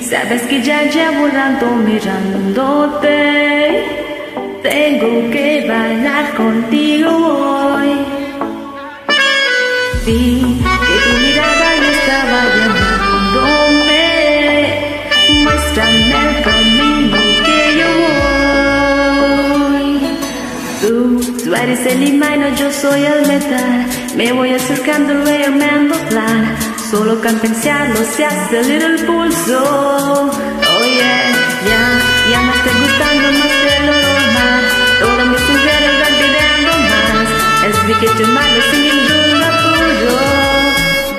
Sabes que ya llevo rato mirándote. Tengo que bailar contigo hoy. Vi que tu mirada ya estaba llamándome. Muéstrame el camino que yo voy. Tú, tú eres el imán, yo soy el metal. Me voy acercando, luego me ando plan. Solo con pensarlo se acelera el pulso. Oh yeah, ya, ya me está gustando más de lo normal. Todo mi sincero va pidiendo más. Es mi que te mando sin duda tuyo.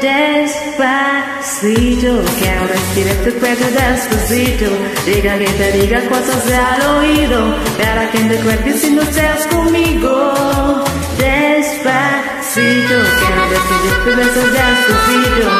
Despacito, quiero respirar tu cuerpo despacito. Diga que te diga cosas al oído. Para que te cuentes si no seas conmigo. Despacito, quiero recibir tu beso despacito. Mi hermano